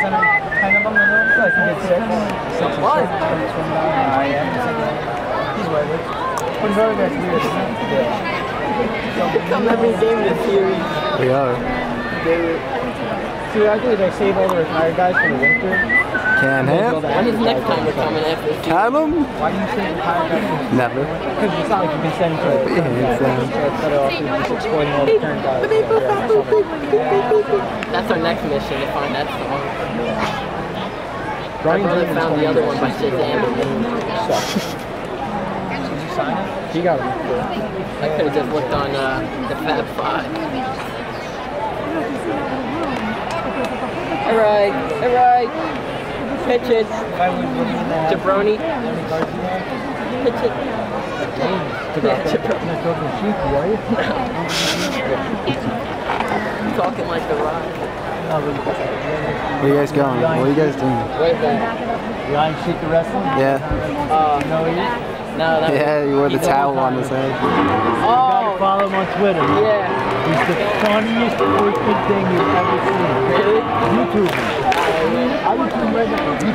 the middle. I think it's six. Six or Why? seven. Swim down. Ah, it? Yeah. Come every game this series. We are. I think they save all the retired guys for the winter. Canham. When is next time we're coming after this season? Callum? Why do you save retired guys for Never. Because it's not like you can send to Yeah, it's, So it's better off if you're just exploiting all the current guys. That's our next mission to find that song. Brian brother found the other one by Shazam. Did you sign it? He got it. I could have just looked on uh, the Fab Five. All right, all right. Pitch it, If I would look at that, Jabroni. how many cards do you have? Pitch it. Yeah, Jabroni. Not talking cheap, are you? Talking like the Rock. No, but that's Where you guys going? What are you guys doing? Where's that? The Sheik the wrestling? Yeah. Uh, No, you no, that Yeah, you wore the towel on his head. gotta Oh, follow him on Twitter. yeah. He's the funniest freaking thing you've ever seen. Really? YouTube. عليكم